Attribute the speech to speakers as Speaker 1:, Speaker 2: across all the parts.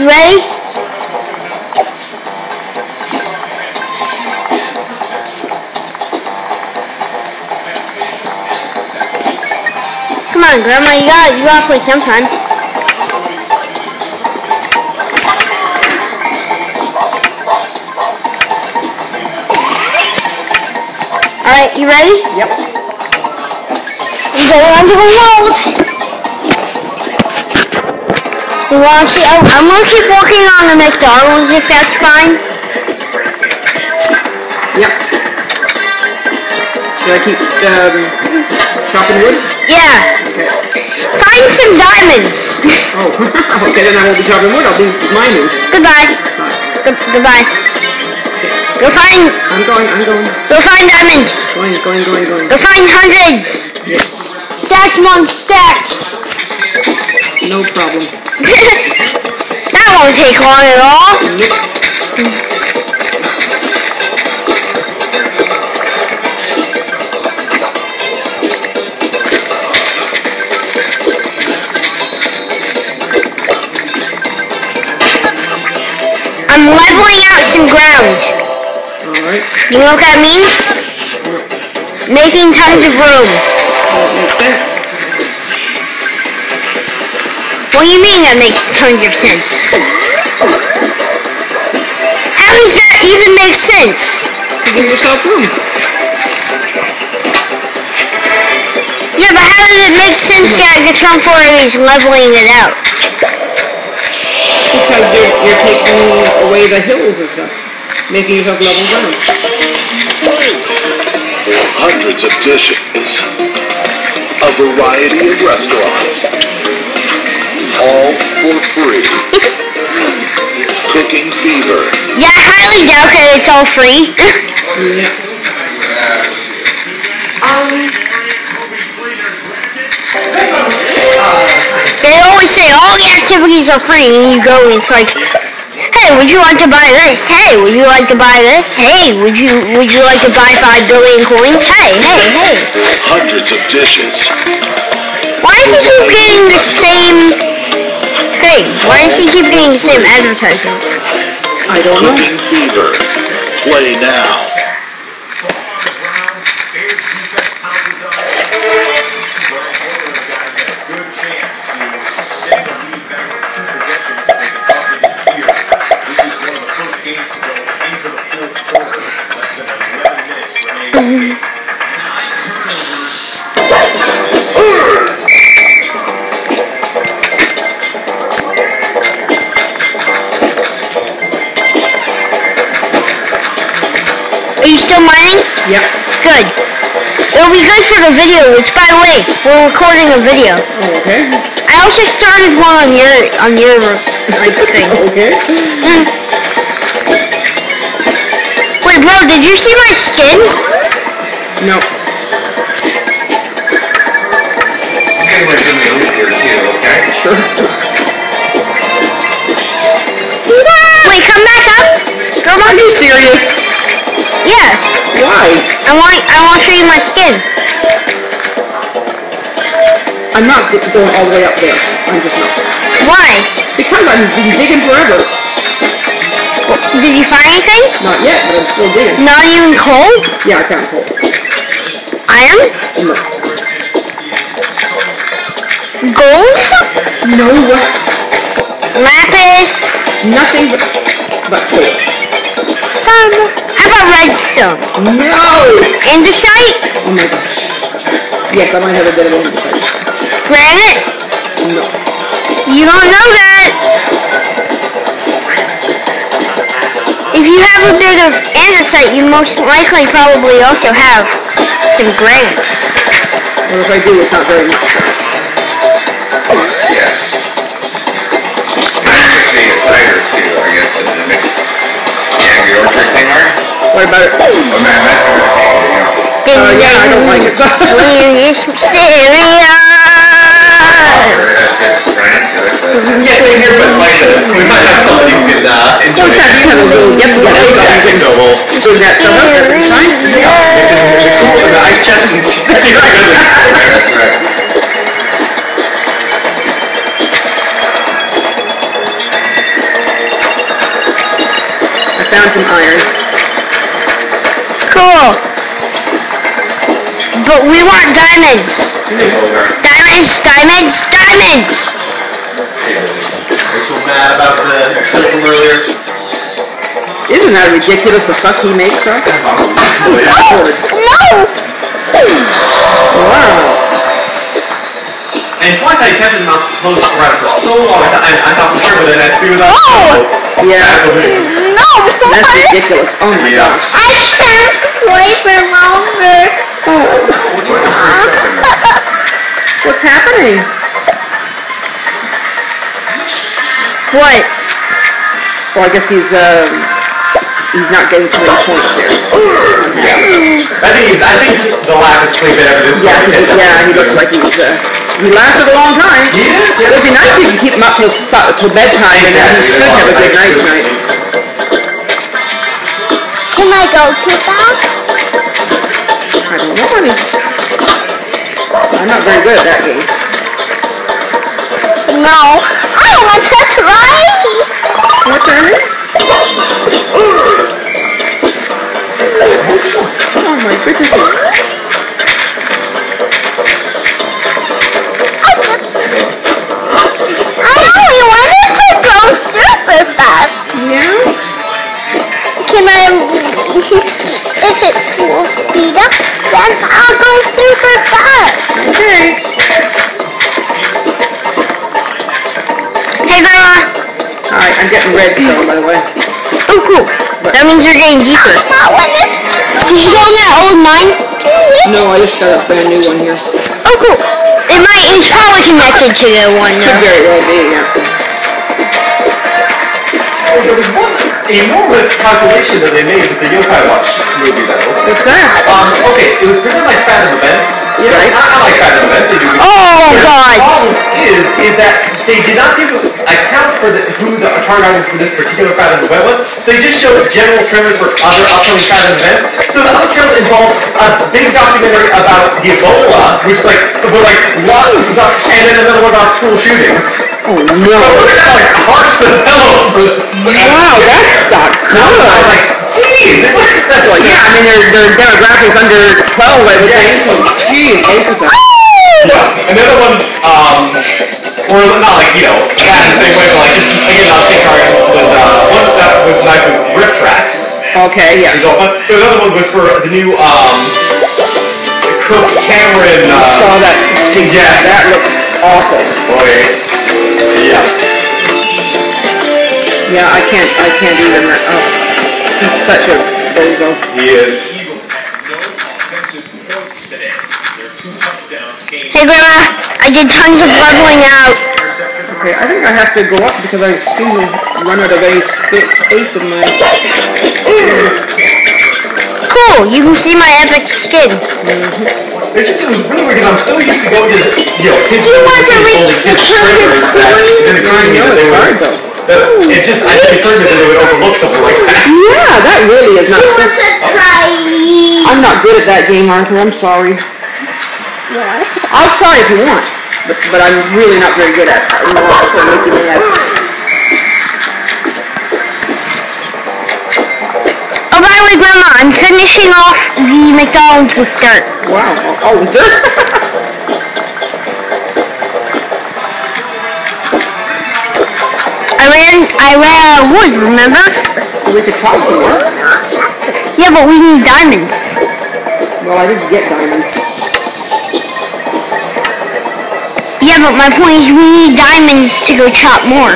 Speaker 1: You ready? Come on, Grandma, you gotta, you gotta play sometime. Alright, you ready?
Speaker 2: Yep.
Speaker 1: I'm going under the world. You see? Oh, I'm gonna keep working on the McDonald's if that's fine.
Speaker 2: Yep. Should I keep um, chopping wood?
Speaker 1: Yeah.
Speaker 2: Okay.
Speaker 1: Find some diamonds.
Speaker 2: Oh, okay, then I won't be chopping wood. I'll be mining.
Speaker 1: Goodbye.
Speaker 2: Bye.
Speaker 1: Goodbye. Go find,
Speaker 2: I'm going, I'm going.
Speaker 1: go find diamonds.
Speaker 2: Going, going, going, going.
Speaker 1: Go find hundreds.
Speaker 2: Yes.
Speaker 1: Stacks among stacks.
Speaker 2: No problem.
Speaker 1: that won't take long at all.
Speaker 2: Nope.
Speaker 1: I'm leveling out some ground.
Speaker 2: Alright.
Speaker 1: You know what that means? Making tons of room.
Speaker 2: That makes sense.
Speaker 1: What do you mean that makes tons of sense? How does that even make sense?
Speaker 2: To give yourself room.
Speaker 1: Yeah, but how does it make sense that the Trump party is leveling it out?
Speaker 2: Because you're, you're taking away the hills and stuff. Making yourself level ground.
Speaker 3: There's hundreds of dishes, a variety of restaurants, all for free. Cooking fever,
Speaker 1: Yeah, I highly doubt that it's all free.
Speaker 2: Yeah.
Speaker 1: they always say all the activities are free, and you go and it's like, hey, would you like to buy this? Hey, would you like to buy this? Hey, would you would you like to buy five billion coins? Hey, hey, hey.
Speaker 3: hundreds of dishes,
Speaker 1: Why does he keep getting the same thing? Why does he keep getting the same advertisement?
Speaker 2: I don't know.
Speaker 3: Cooking fever. Play now.
Speaker 1: Good. It'll be good for the video, which by the way, we're recording a video.
Speaker 2: Oh, okay.
Speaker 1: I also started one on your on your like thing.
Speaker 2: Okay.
Speaker 1: Mm. Wait, bro, did you see my skin?
Speaker 2: No.
Speaker 4: I'm gonna a loop okay?
Speaker 2: Sure.
Speaker 1: Wait, come back up. Come on.
Speaker 2: Are you serious? Why?
Speaker 1: I want I want to show you my skin.
Speaker 2: I'm not going all the way up there. I'm just not.
Speaker 1: Why?
Speaker 2: Because I've been digging forever.
Speaker 1: Did you find anything?
Speaker 2: Not yet, but I'm still digging.
Speaker 1: Not even coal?
Speaker 2: Yeah, I found coal.
Speaker 1: Iron?
Speaker 2: No.
Speaker 1: Gold?
Speaker 2: No, what?
Speaker 1: Lapis?
Speaker 2: Nothing but, but coal.
Speaker 1: Um, how about redstone?
Speaker 2: No!
Speaker 1: Andesite?
Speaker 2: Oh my gosh. Yes, I might have a bit of a insight.
Speaker 1: Granite?
Speaker 2: No.
Speaker 1: You don't know that. If you have a bit of andesite, you most likely probably also have some granite.
Speaker 2: Or if I do, it's not very much.
Speaker 4: Yeah. Might be a side or two, I guess, in the mix. Yeah, your orchard thing, Art?
Speaker 2: What about it?
Speaker 4: Oh man, that's a good thing.
Speaker 2: Uh, yeah, I don't like it.
Speaker 1: We're mysterious.
Speaker 4: Ran into it, but. Yeah, same here, but like, uh, we might have something you can, uh, enjoy.
Speaker 2: Well, yeah, you have a little get together, so you
Speaker 4: Exactly,
Speaker 2: can
Speaker 4: so we'll.
Speaker 2: bring that stuff up every time.
Speaker 4: The ice chest and see. That's right.
Speaker 2: found some iron.
Speaker 1: Cool. But we want diamonds. Diamonds, diamonds, diamonds.
Speaker 4: You're so mad about the film earlier.
Speaker 2: Isn't that ridiculous, the fuss he makes, huh?
Speaker 4: That's.
Speaker 1: Oh, no!
Speaker 2: Wow.
Speaker 4: And twice I kept his mouth closed right for so long. I thought, I, I thought for sure, but then as soon as I
Speaker 1: Oh!
Speaker 2: Yeah.
Speaker 1: No,
Speaker 2: That's
Speaker 1: somebody.
Speaker 2: ridiculous. Oh my
Speaker 4: Yeah.
Speaker 2: gosh.
Speaker 1: I can't play for longer.
Speaker 2: What's happening?
Speaker 1: What?
Speaker 2: Well, I guess he's, um, he's not getting too many points there.
Speaker 4: I think he's, I think the lack of sleep and everything.
Speaker 2: Yeah, he, yeah, he looks like he's, uh, he lasted a long time.
Speaker 4: Yeah.
Speaker 2: It would be nice if you could keep him up till, su- till bedtime, and then he should have a good night tonight.
Speaker 1: Can I go to that?
Speaker 2: I don't know, honey. I'm not very good at that game.
Speaker 1: No. I want to try.
Speaker 2: What turn? Oh my goodness.
Speaker 1: Can I, if it will speed up, then I'll go super fast.
Speaker 2: Okay.
Speaker 1: Hey, Grandma.
Speaker 2: Alright, I'm getting redstone, by the way.
Speaker 1: Oh, cool. That means you're getting deeper. Oh, Did you go in that old mine?
Speaker 2: No, I just got a brand new one here.
Speaker 1: Oh, cool. It might, it's probably connected to the one
Speaker 2: Could very well be, yeah.
Speaker 4: Enormous calculation that they made with the Yokai Watch movie, though.
Speaker 2: What's that?
Speaker 4: Um, okay, it was presented like Fathom Events.
Speaker 2: Yeah.
Speaker 4: Right? I, I like Fathom Events. They do good.
Speaker 1: Oh,
Speaker 4: But
Speaker 1: God.
Speaker 4: The problem is, is that they did not seem to account for the, who the target audience for this particular Fathom event was. So they just showed general trailers for other upcoming Fathom events. So the other trailers involved a big documentary about the Ebola, which like, with like lots of stuff, and then another one about school shootings.
Speaker 2: Oh
Speaker 4: So
Speaker 2: no.
Speaker 4: at that, like, harsh development.
Speaker 2: Wow, that's not
Speaker 4: I was like, geez.
Speaker 2: Well, yeah, I mean, their, their demographics under 12, I would.
Speaker 4: Yes.
Speaker 2: So, geez, most.
Speaker 4: Yeah, and the other ones, um, were not like, you know, that in the same way, but like, just, again, not think cards was, uh, one that was nice was RiffTrax.
Speaker 2: Okay, yeah.
Speaker 4: Which was all fun. The other one was for the new, um, Kirk Cameron,
Speaker 2: I
Speaker 4: uh,
Speaker 2: saw that.
Speaker 4: Yes.
Speaker 2: That looks awful.
Speaker 4: boy, yeah.
Speaker 2: Yeah, I can't, I can't even, uh, oh, he's such a bozo.
Speaker 4: He is.
Speaker 1: Hey, Grandma. I did tons of leveling out.
Speaker 2: Okay, I think I have to go up because I seem to run out of any spa- space in my,
Speaker 1: Cool. You can see my epic skin. Mm-hmm.
Speaker 4: It just, it was really weird because I'm so used to going to, you know, kids.
Speaker 1: Do you want to
Speaker 4: movies,
Speaker 1: reach the
Speaker 4: kids
Speaker 1: perfect
Speaker 4: trailers
Speaker 1: point?
Speaker 4: It didn't occur to me
Speaker 2: I know, it's hard, though.
Speaker 4: That- it just, I didn't occur to me that they would overlook something like that.
Speaker 2: yeah, that really is not,
Speaker 1: to try?
Speaker 2: I'm not good at that game, Arthur, I'm sorry. I'll try if you want, but, but I'm really not very good at it. I know what's gonna make mad.
Speaker 1: Oh, by the way, Grandma, I'm finishing off the McDonald's with dirt.
Speaker 2: Wow, oh, oh, dirt.
Speaker 1: ran, I ran out of wood, remember?
Speaker 2: we could try some more.
Speaker 1: Yeah, but we need diamonds.
Speaker 2: Well, I didn't get diamonds.
Speaker 1: Yeah, but my point is we need diamonds to go chop more.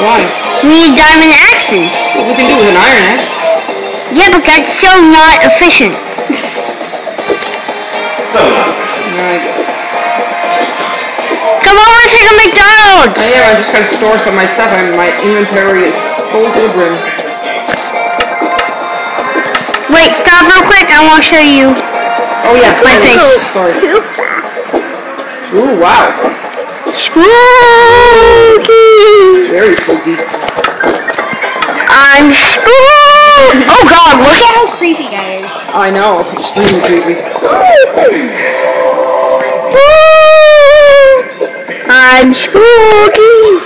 Speaker 2: Why?
Speaker 1: We need diamond axes.
Speaker 2: What we can do with an iron axe.
Speaker 1: Yeah, but that's so not efficient.
Speaker 4: So not efficient.
Speaker 2: I guess.
Speaker 1: Come over to the McDonald's.
Speaker 2: I am, I'm just gonna store some of my stuff and my inventory is full to the brim.
Speaker 1: Wait, stop real quick. I want to show you.
Speaker 2: Oh yeah,
Speaker 1: My face.
Speaker 2: Sorry.
Speaker 1: Too fast.
Speaker 2: Ooh, wow.
Speaker 1: Spooky.
Speaker 2: Very spooky.
Speaker 1: I'm spooked. Oh God, look at
Speaker 5: how creepy that is.
Speaker 2: I know, extremely creepy.
Speaker 1: I'm spooky.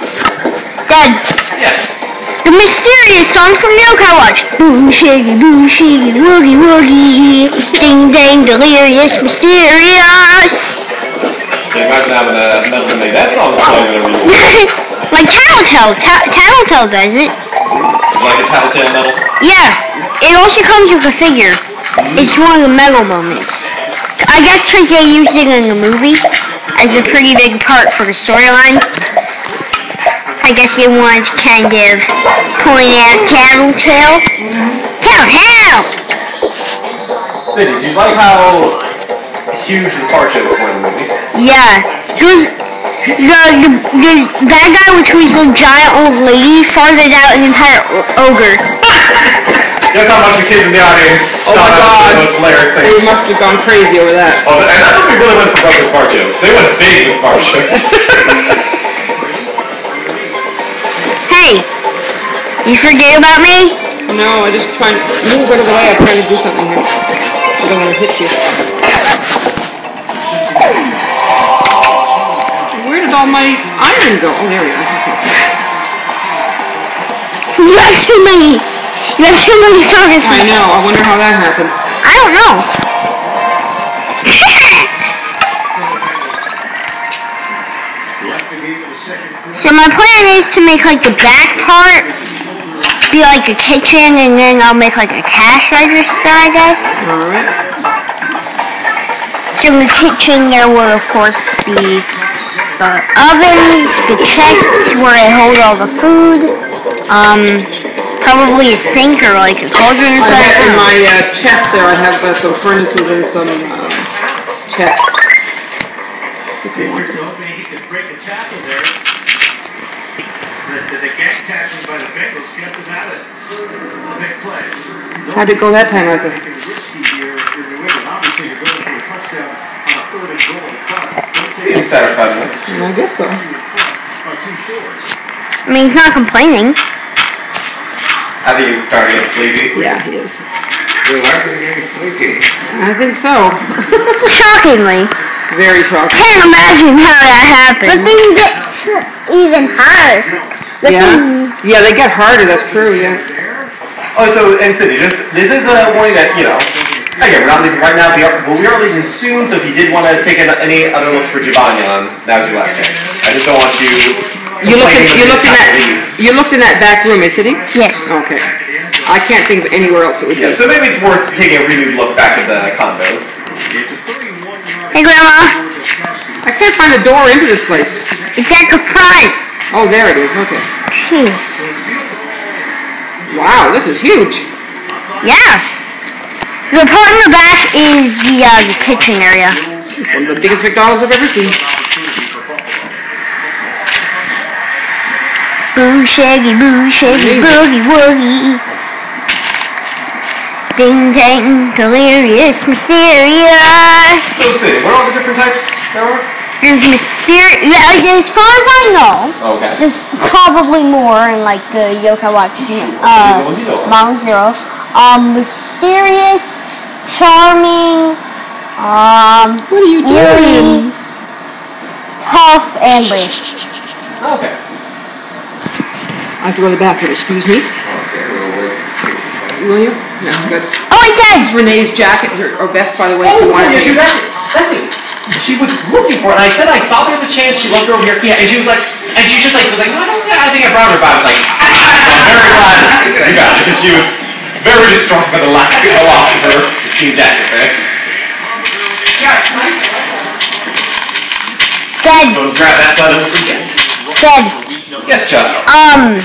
Speaker 1: Dad,
Speaker 4: Yes.
Speaker 1: The mysterious song from Yokai Watch. Boo shiggy, boo shiggy, woogie woogie. Ding dang, delirious, mysterious.
Speaker 4: You imagine having a metal to make that song playing whenever you
Speaker 1: like Tattletale. Ta- Tattletale does it.
Speaker 4: Like a tattletale metal?
Speaker 1: Yeah. It also comes with a figure. Mm-hmm. It's one of the metal moments. I guess because they used it in the movie as a pretty big part for the storyline. I guess they wanted to kind of point out Tattletale. Tattletale!
Speaker 4: City, do you like how huge the car jokes were in the movie?
Speaker 1: Yeah. Those, the, the, the bad guy, which was a giant old lady, farted out an entire ogre.
Speaker 4: Guess how much the kids in the audience
Speaker 2: Oh my
Speaker 4: thought that was
Speaker 2: God.
Speaker 4: the most hilarious thing.
Speaker 2: They must have gone crazy over that.
Speaker 4: Oh, and that movie really went for broken fart jokes. They went big with fart jokes.
Speaker 1: Hey, you forget about me?
Speaker 2: No, I just trying to move out of the way. I'm trying to do something here. I don't want to hit you. Where did all my iron go? Oh, there we are. Okay.
Speaker 1: You have too many. You have too many focuses.
Speaker 2: I know. I wonder how that happened.
Speaker 1: I don't know. so my plan is to make like the back part be like a kitchen and then I'll make like a cash register I guess.
Speaker 2: All right.
Speaker 1: So in the kitchen there will of course be the ovens, the chests where I hold all the food, um, probably a sink or like a cauldron or
Speaker 2: I have in my uh, chest there. I have uh, some furnaces and some uh, chests. If you want to.
Speaker 5: he could break a tackle there. But uh, the gang tackling by the Bengals kept him out of the big play.
Speaker 2: How'd it go that time, Arthur?
Speaker 6: Making it risky here in New England. Obviously, you're going for a touchdown on a third and goal. But don't take
Speaker 4: Seems satisfied with it.
Speaker 2: I guess so.
Speaker 6: uh, two scores.
Speaker 1: I mean he's not complaining.
Speaker 4: I think he's starting to get sleepy.
Speaker 2: Yeah, he is.
Speaker 6: You're likely getting sleepy.
Speaker 2: I think so.
Speaker 1: Shockingly.
Speaker 2: Very shocking.
Speaker 1: Can't imagine how that happened. The thing gets even harder. The
Speaker 2: Yeah.
Speaker 1: thing
Speaker 2: Yeah, they get harder. That's true. Yeah.
Speaker 4: Oh, so, and City, just, this is a warning that, you know, again, we're not leaving right now, we are, but we are leaving soon, so if you did want to take an- any other looks for Giovanni now's your last chance. I just don't want you
Speaker 2: You looked in, you
Speaker 4: when
Speaker 2: looked in
Speaker 4: it's
Speaker 2: that
Speaker 4: time to leave.
Speaker 2: you looked in that back room, is it?
Speaker 1: Yes.
Speaker 2: Okay. I can't think of anywhere else it would
Speaker 4: Yeah,
Speaker 2: be.
Speaker 4: so maybe it's worth taking a renewed look back at the condo.
Speaker 6: It's a 31-yard
Speaker 1: Hey Grandma,
Speaker 2: I can't find the door into this place.
Speaker 1: it's at the front.
Speaker 2: Oh, there it is. Okay.
Speaker 1: Jeez.
Speaker 2: Wow, this is huge.
Speaker 1: Yeah. The part in the back is the uh, the kitchen area.
Speaker 2: One of the biggest McDonald's I've ever seen.
Speaker 1: Boo shaggy, boo shaggy, boogie woogie. Ding dang, delirious, mysterious.
Speaker 4: So City, what are all the different types there are?
Speaker 1: There's mysterious. Yeah, as far as I know,
Speaker 4: Okay.
Speaker 1: there's probably more in like the Yokai Watch uh, Model Zero. Um, mysterious, charming, um,
Speaker 2: What are you
Speaker 1: eerie,
Speaker 2: doing?
Speaker 1: tough, and brave.
Speaker 4: Okay.
Speaker 2: I have to go to the bathroom. Excuse me. Will you? That's good.
Speaker 1: Oh, it
Speaker 2: It's. Renee's jacket or, or vest, by the way. if
Speaker 4: Oh,
Speaker 2: you want
Speaker 4: yeah,
Speaker 2: it.
Speaker 4: she was actually, listen, she was looking for it, and I said I thought there was a chance she looked over here, yeah, and she was like, and she just like, was like, no, I don't know, I think I brought her by, I was like, I'm very glad you got it, because she was very distraught by the lack of the loss of her team jacket, right?
Speaker 1: Dead,
Speaker 4: So grab that so I don't forget.
Speaker 1: Dead.
Speaker 4: Yes, Chuck.
Speaker 1: Um.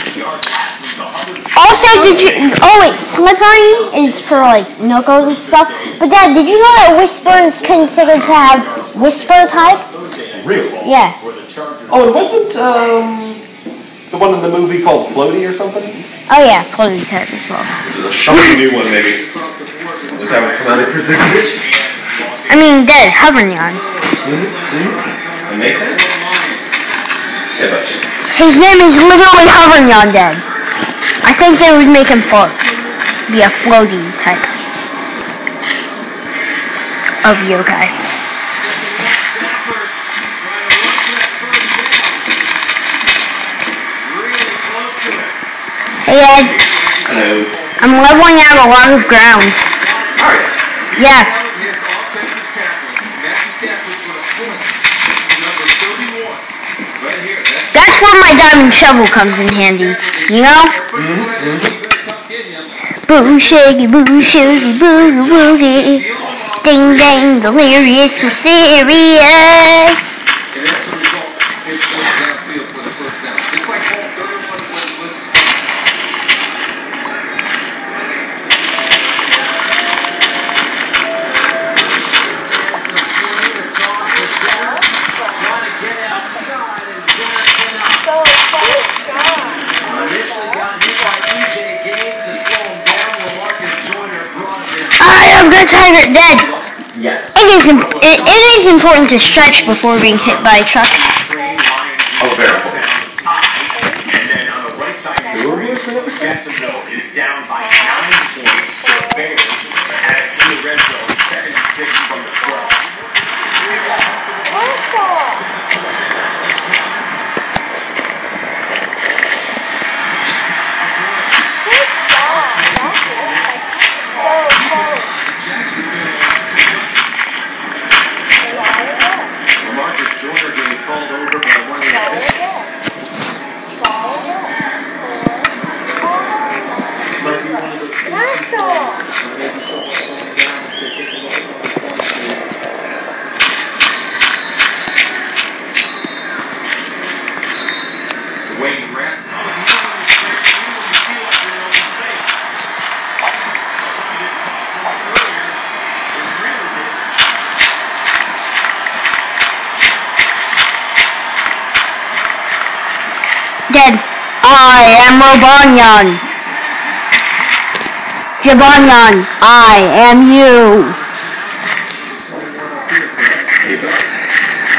Speaker 1: Also, did you? Oh wait, slippery is for like Noko and stuff. But Dad, did you know that Whisper is considered to have Whisper type?
Speaker 7: Really?
Speaker 1: Yeah.
Speaker 7: Oh, it wasn't um the one in the movie called Floaty or something?
Speaker 1: Oh yeah, Floaty type as well.
Speaker 4: This is a shocking new one, maybe. Just have it come out of percentage.
Speaker 1: I mean, Dad, Hovernyan.
Speaker 4: That makes sense.
Speaker 1: His name is literally Hovernyan Dad. I think they would make him float. Be a floating type of yokai. Hey Ed,
Speaker 4: Hello.
Speaker 1: I'm leveling out a lot of grounds. Yeah,
Speaker 6: His offensive tackle. Matthew Stafford with a point. Number 31. Right here. That's
Speaker 1: where my diamond shovel comes in handy. You know? Boo shaggy, boo shaggy, boo boogie. Ding dang, delirious, mysterious.
Speaker 6: The
Speaker 1: tiger dead.
Speaker 4: Yes.
Speaker 1: It is, it, it is important to stretch before being hit by a truck. Am Robonyan. I am you.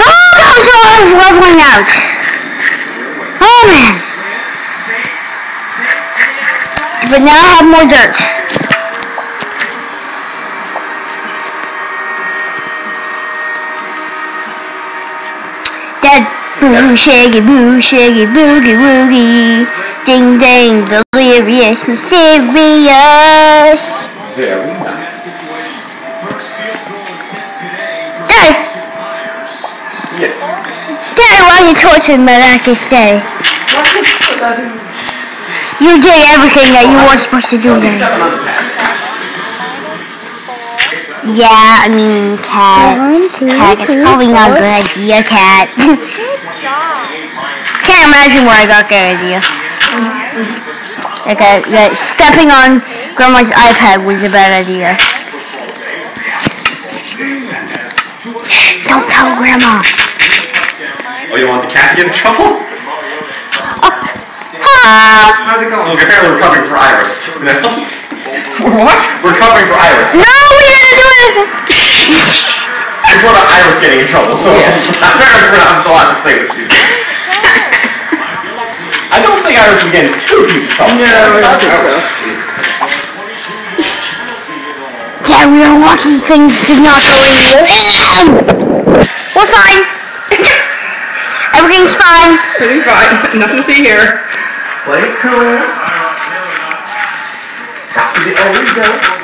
Speaker 1: Oh, that was a lot of leveling out. Oh man. But now I have more dirt. Dead. Boo shaggy boo shaggy boogie woogie. Ding dang delirious mysterious.
Speaker 4: Very nice.
Speaker 5: First field goal attempt today for
Speaker 1: Hey,
Speaker 5: Myers.
Speaker 4: Yes.
Speaker 1: Dad, why you torturing me like this day? You did everything that you weren't supposed to do then.
Speaker 4: Stepping on the pad.
Speaker 1: Yeah, I mean, cat. Cat, it's probably not a good idea, cat. Can't imagine where I got that idea. Uh, that stepping on Grandma's iPad was a bad idea. Shh, don't tell Grandma.
Speaker 4: Oh, you want the cat to get in trouble?
Speaker 1: Hello.
Speaker 4: How's it going? Apparently we're covering for Iris. You know? what? We're covering for Iris.
Speaker 1: No, we didn't do it.
Speaker 4: It's more about Iris getting in trouble, so apparently we're not allowed to say what she's doing. I don't think Iris would get too huge trouble.
Speaker 2: No, I don't think so.
Speaker 1: Dad, we are lucky things did not go in here. We're fine. Everything's fine.
Speaker 2: Everything's fine. Nothing to see here.
Speaker 4: Play it cool. That's the always goes.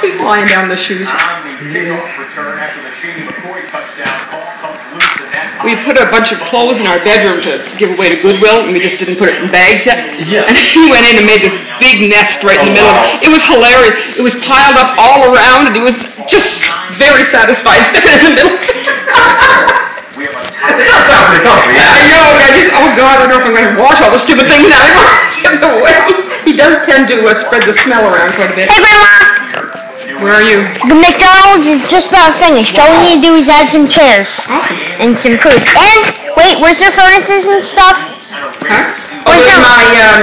Speaker 2: He's lying down the shoes.
Speaker 5: On the kickoff return after the Shady McCoy touchdown call comes loose and that
Speaker 2: We put a bunch of clothes in our bedroom to give away to Goodwill, and we just didn't put it in bags yet.
Speaker 4: Yeah.
Speaker 2: And he went in and made this big nest right in the
Speaker 4: Oh,
Speaker 2: middle.
Speaker 4: wow.
Speaker 2: It was hilarious. It was piled up all around, and he was just very satisfied standing in the middle.
Speaker 5: we have a
Speaker 4: It does sound pretty comfy.
Speaker 2: I know. I just, oh God, I don't know if I'm going to wash all the stupid things out of the way. He does tend to uh, spread the smell around quite a bit.
Speaker 1: Hey, Grandma.
Speaker 2: Where are you?
Speaker 1: The McDonald's is just about finished. All we need to do is add some chairs
Speaker 2: Awesome.
Speaker 1: and some food. And wait, where's the furnaces and stuff?
Speaker 2: Huh? Oh,
Speaker 1: Where's
Speaker 2: in
Speaker 1: your-
Speaker 2: my, um,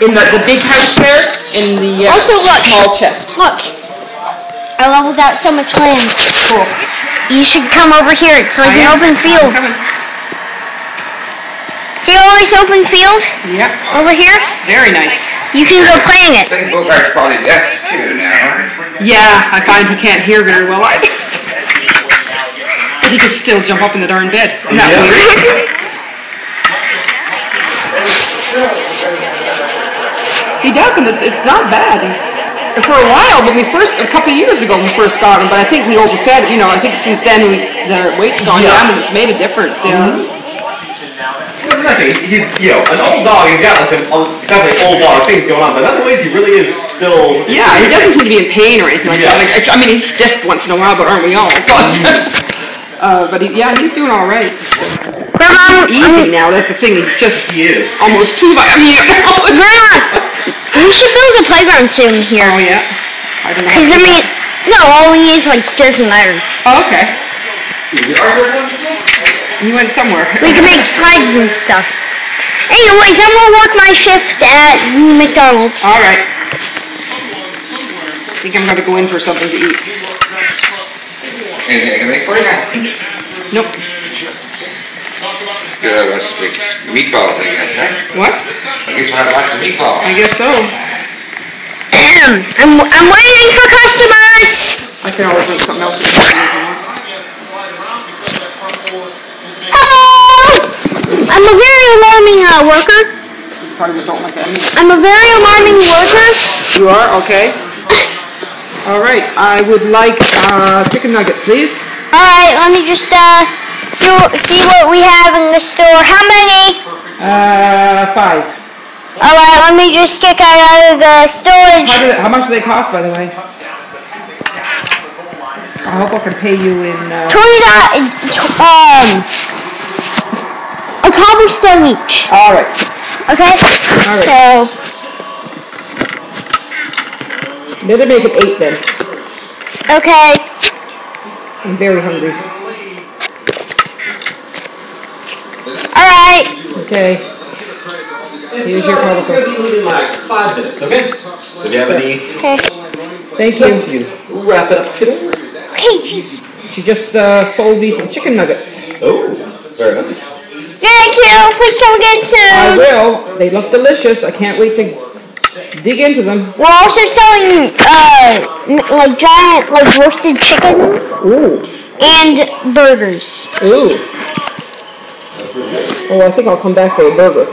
Speaker 2: in the, the big house there, in the uh,
Speaker 1: Also, look.
Speaker 2: small chest.
Speaker 1: Look, I leveled out so much land.
Speaker 2: Cool.
Speaker 1: You should come over here. It's like
Speaker 2: I
Speaker 1: an
Speaker 2: am.
Speaker 1: open field. See all this open field
Speaker 2: Yep.
Speaker 1: over here?
Speaker 2: Very nice.
Speaker 1: You can go play in it.
Speaker 8: I think Bogart's probably deaf too now.
Speaker 2: Yeah, I find he can't hear very well. but he can still jump up in the darn bed. Isn't that weird? he does, and it's, it's not bad. For a while, when we first, a couple of years ago, we first got him, but I think we overfed, you know, I think since then we, the weight's gone
Speaker 4: yeah.
Speaker 2: down and it's made a difference, you
Speaker 4: mm -hmm. know thing, he's, you know, an old dog, he's got like some, um, definitely old dog things going on, but in other ways, he really is still...
Speaker 2: Yeah, he doesn't seem to be in pain or anything like
Speaker 4: Yeah.
Speaker 2: that. Like, I mean, he's stiff once in a while, but aren't we all? So, uh, but he, yeah, he's doing all right.
Speaker 1: Grandma,
Speaker 2: Easy now. That's the thing. He's just
Speaker 4: He is.
Speaker 2: almost two by. I mean,
Speaker 1: Grandma, we should build a playground soon here.
Speaker 2: oh yeah. I don't know.
Speaker 1: Cause I mean, no, all we need is like stairs and ladders.
Speaker 2: Oh, okay. He went somewhere.
Speaker 1: We can make slides and stuff. Anyways, I'm gonna work my shift at the McDonald's.
Speaker 2: All right. I think I'm gonna go in for something to eat.
Speaker 8: Anything I can make for you?
Speaker 2: Nope.
Speaker 8: Good, let's make meatballs, I guess, huh?
Speaker 2: What?
Speaker 8: I guess we'll have lots of meatballs.
Speaker 2: I guess so.
Speaker 1: I'm, I'm waiting for customers.
Speaker 2: I can always make something else. if you want.
Speaker 1: Hello. I'm a very alarming uh, worker.
Speaker 2: Probably don't like that. meat.
Speaker 1: I'm a very alarming worker.
Speaker 2: You are okay. All right. I would like uh, chicken nuggets, please.
Speaker 1: All right, let me just uh see see what we have in the store. How many?
Speaker 2: Uh, five.
Speaker 1: All right, let me just stick out of the storage.
Speaker 2: How, they, how much do they cost, by the way? I hope I can pay you in. Uh,
Speaker 1: Twenty dollars. Um, cobblestone each.
Speaker 2: all right.
Speaker 1: Okay.
Speaker 2: All right.
Speaker 1: So
Speaker 2: Better make it eight then.
Speaker 1: okay.
Speaker 2: I'm very hungry.
Speaker 1: All right.
Speaker 2: Okay. Here's your
Speaker 7: It's
Speaker 2: cobblestone.
Speaker 7: gonna be leaving like five minutes, okay? So if you have any
Speaker 1: Okay.
Speaker 2: Thank
Speaker 7: stuff,
Speaker 2: you.
Speaker 7: you wrap it up, kiddo.
Speaker 1: Okay.
Speaker 2: She just uh, sold me some chicken nuggets.
Speaker 7: Oh, very nice.
Speaker 1: Thank you. Please come again
Speaker 2: I will. They look delicious. I can't wait to dig into them.
Speaker 1: We're also selling uh like giant like roasted chickens
Speaker 2: Ooh.
Speaker 1: and burgers.
Speaker 2: Ooh. Oh, I think I'll come back for a burger.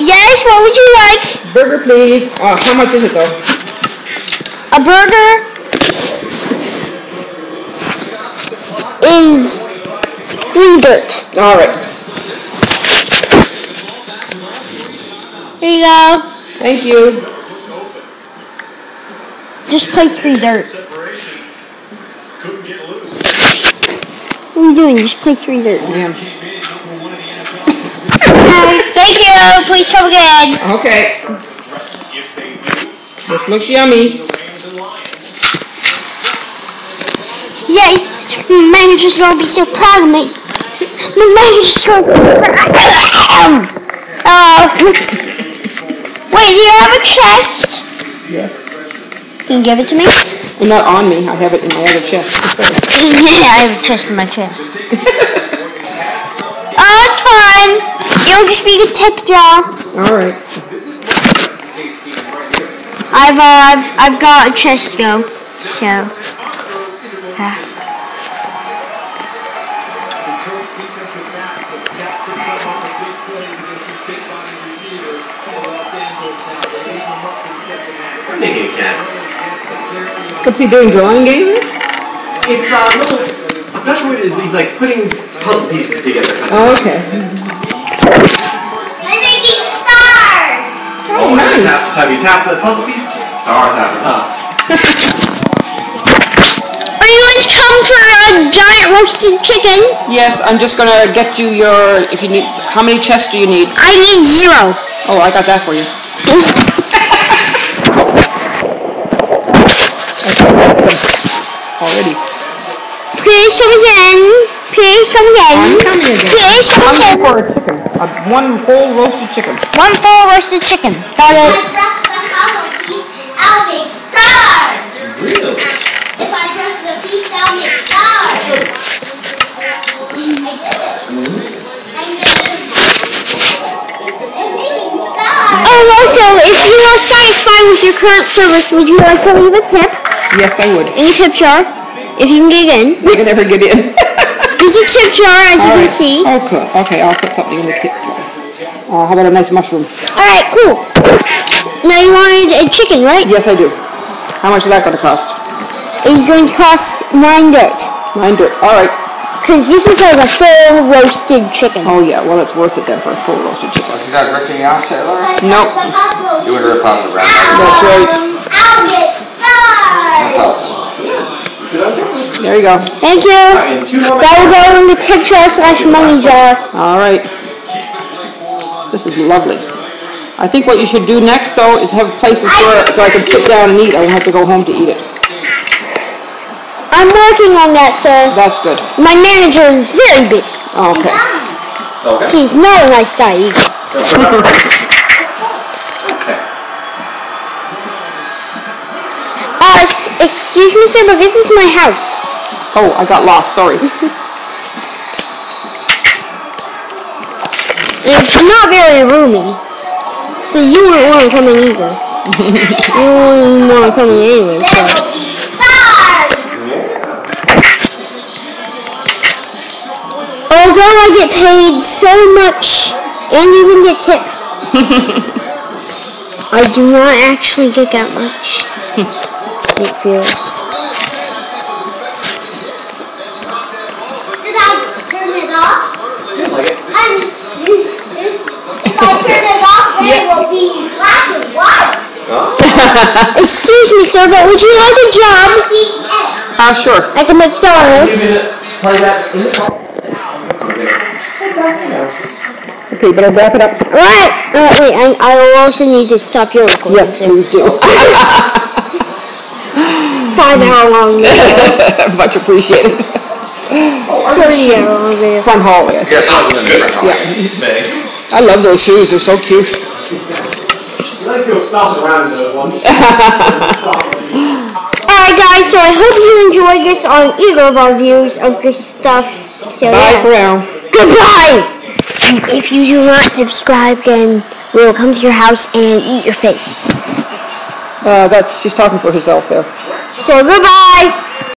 Speaker 1: Yes. What would you like?
Speaker 2: Burger, please. Uh, how much is it though?
Speaker 1: A burger is three dirt.
Speaker 2: All right.
Speaker 1: Here you go.
Speaker 2: Thank you.
Speaker 1: Just place three dirt. What are you doing? Just place three dirt.
Speaker 2: Damn.
Speaker 1: Thank you. Please come again.
Speaker 2: Okay.
Speaker 5: If they do,
Speaker 2: This looks yummy.
Speaker 1: Yay! My manager's gonna be so proud of me. My manager's gonna be Oh. Wait, do you have a chest?
Speaker 2: Yes.
Speaker 1: Can you give it to me?
Speaker 2: Well, not on me. I have it in my other chest.
Speaker 1: yeah, I have a chest in my chest. oh, it's fine. It'll just be a tip jar.
Speaker 2: All right.
Speaker 1: I've uh, I've, I've got a chest go. So. ah.
Speaker 2: What's he doing? Drawing games?
Speaker 7: It's uh, little, I'm not sure what it is, but he's like putting puzzle pieces together.
Speaker 2: Oh, okay.
Speaker 1: I'm making stars.
Speaker 2: Oh,
Speaker 7: every
Speaker 2: nice.
Speaker 7: tap- time you tap the puzzle piece, stars happen, huh?
Speaker 1: Are you going to come for a giant roasted chicken?
Speaker 2: Yes, I'm just gonna get you your. If you need, how many chests do you need?
Speaker 1: I need zero.
Speaker 2: Oh, I got that for you. Already.
Speaker 1: Please come again. Please come again.
Speaker 2: I'm coming again.
Speaker 1: Please come
Speaker 2: I'm
Speaker 1: again.
Speaker 2: looking for a chicken. A, one whole roasted chicken.
Speaker 1: One full roasted chicken. Got it.
Speaker 9: press the puzzle piece, I'll make stars.
Speaker 7: Really?
Speaker 9: If I press the piece, I'll make stars. I did it. I'm gonna. I'm mm-hmm. making mm-hmm. stars.
Speaker 1: Oh, also, if you are satisfied with your current service, would you like to leave a tip
Speaker 2: Yes, I would.
Speaker 1: in the tip jar? If you can get in.
Speaker 2: I can never get in.
Speaker 1: There's a tip jar, as you
Speaker 2: All
Speaker 1: can
Speaker 2: right.
Speaker 1: see.
Speaker 2: Okay, okay, I'll put something in the tip jar. Uh, how about a nice mushroom?
Speaker 1: Alright, cool. Now you wanted a chicken, right?
Speaker 2: Yes, I do. How much is that going to cost?
Speaker 1: It's going to cost nine dirt.
Speaker 2: Nine dirt. All right.
Speaker 1: Because this is like a full roasted chicken.
Speaker 2: Oh yeah, well it's worth it then for a full roasted chicken.
Speaker 8: You got ripping off, Sailor?
Speaker 2: Nope.
Speaker 8: You would rip off the brown.
Speaker 2: That's right.
Speaker 9: I'll get stars.
Speaker 2: There you go.
Speaker 1: Thank you.
Speaker 7: And two more
Speaker 1: That will go in the tip jar slash money jar.
Speaker 2: All right. This is lovely. I think what you should do next though is have places where so I can sit down and eat. I won't have to go home to eat it.
Speaker 1: I'm working on that, sir.
Speaker 2: That's good.
Speaker 1: My manager is very busy.
Speaker 2: Okay.
Speaker 7: Okay.
Speaker 1: He's not a nice guy either. Uh, excuse me, sir, but this is my house.
Speaker 2: Oh, I got lost. Sorry.
Speaker 1: It's not very roomy. See, you wouldn't want to come in either. you wouldn't want to come in anyway, so. Although I get paid so much and even get tip, I do not actually get that much. It feels.
Speaker 9: Did I turn it off?
Speaker 4: Seems like it.
Speaker 9: And if I turn it off, then it will be black and white.
Speaker 1: Excuse me, sir, but would you like a job
Speaker 9: P.S.
Speaker 2: Ah, sure.
Speaker 1: at the McDonald's?
Speaker 4: Play that in the.
Speaker 2: Okay, but I'll wrap it up.
Speaker 1: Right. Uh, wait, I, I will also need to stop your recording.
Speaker 2: Yes, please do.
Speaker 1: Five hour long video.
Speaker 2: Much appreciated.
Speaker 1: Thirty hour long video.
Speaker 2: Fun hallway.
Speaker 8: Yes, I'm front hall.
Speaker 2: Yeah. I love those shoes. They're so cute.
Speaker 4: You like to go stomp around in those ones.
Speaker 1: Alright guys, so I hope you enjoyed this on either of our views of this stuff. So
Speaker 2: Bye
Speaker 1: yeah.
Speaker 2: for now.
Speaker 1: Goodbye! And if you do not subscribe, then we will come to your house and eat your face.
Speaker 2: Uh, that's she's talking for herself there.
Speaker 1: So goodbye!